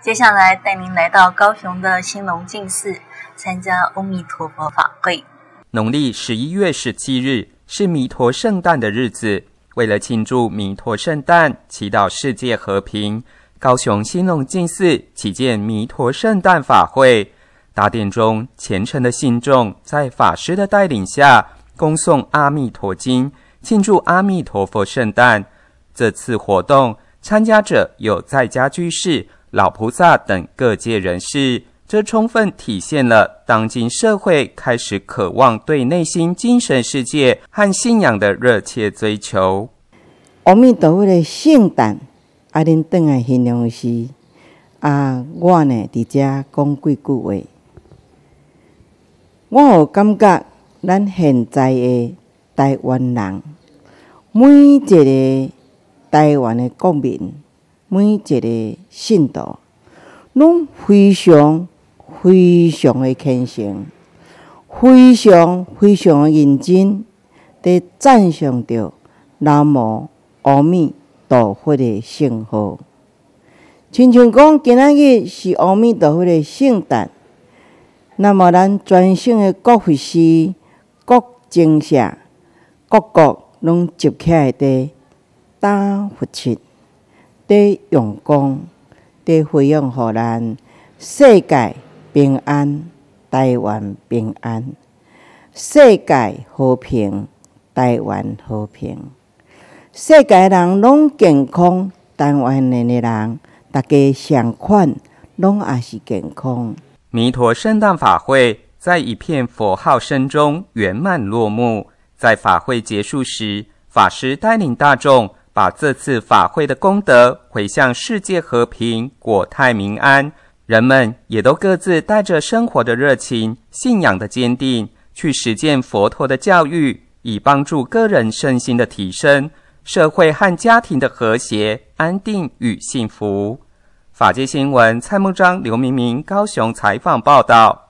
接下来带您来到高雄的兴隆净寺，参加阿弥陀佛法会。农历十一月十七日是弥陀圣诞的日子，为了庆祝弥陀圣诞，祈祷世界和平，高雄兴隆净寺启建弥陀圣诞法会。大殿中，虔诚的信众在法师的带领下，恭诵阿弥陀经，庆祝阿弥陀佛圣诞。这次活动参加者有在家居士、老菩萨等各界人士，这充分体现了当今社会开始渴望对内心精神世界和信仰的热切追求。阿弥陀佛的圣诞，阿恁等来形容是啊，我呢伫遮讲几句话。我有感觉，咱现在的台湾人，每一个台湾的国民，每一个信徒，拢非常非常的虔诚，非常非常的认真，伫赞赏着南无阿弥陀佛的圣号。亲像讲，今仔日是阿弥陀佛的圣诞。那么，咱全省的各会师、各精社、各国拢集起来伫打佛七，伫用功，伫回应互咱世界平安、台湾平安、世界和平、台湾和平、世界人拢健康，台湾人的人大家相款拢也是健康。弥陀圣诞法会在一片佛号声中圆满落幕。在法会结束时，法师带领大众把这次法会的功德回向世界和平、国泰民安。人们也都各自带着生活的热情、信仰的坚定，去实践佛陀的教育，以帮助个人身心的提升，社会和家庭的和谐、安定与幸福。法界新闻蔡木章、刘明明高雄采访报道。